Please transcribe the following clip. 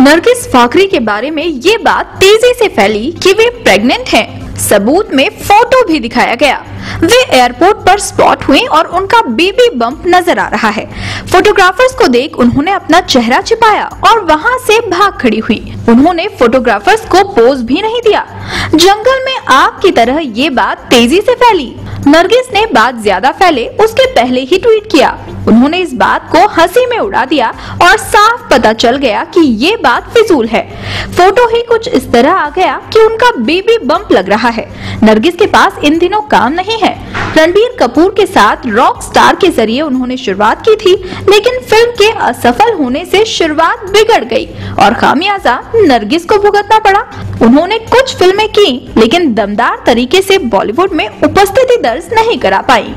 नरगिस फाकरी के बारे में ये बात तेज़ी से फैली कि वे प्रेग्नेंट हैं। सबूत में फ़ोटो भी दिखाया गया। वे एयरपोर्ट पर स्पॉट हुए और उनका बेबी बम्प नज़र आ रहा है। फोटोग्राफर्स को देख उन्होंने अपना चेहरा छिपाया और वहाँ से भाग खड़ी हुई। उन्होंने फोटोग्राफर्स को पोज भी नहीं दिया। जंगल में आग की तरह ये बात तेज़ी से फैली। नरगिस ने बात ज़्यादा फैले, उसके पहले ही ट्वीट किया। उन्होंने इस बात को हँसी में उड़ा दिया और साफ़ पता चल गया कि ये बात फिजूल है। फ़ोटो ही कुछ इस तरह आ गया कि उनका बेबी बम्प लग रहा है। नरगिस के पास इन दिनों काम नहीं है। रणबीर कपूर के साथ रॉक स्टार के ज़रिए उन्होंने शुरुआत की थी, लेकिन फ़िल्म के असफल होने से शुरुआत बिगड़ गई और खामियाजा नरगिस को भुगतना पड़ा। उन्होंने कुछ फ़िल्में की, लेकिन दमदार तरीके से बॉलीवुड में उपस्थिति दर्ज नहीं करा पाई।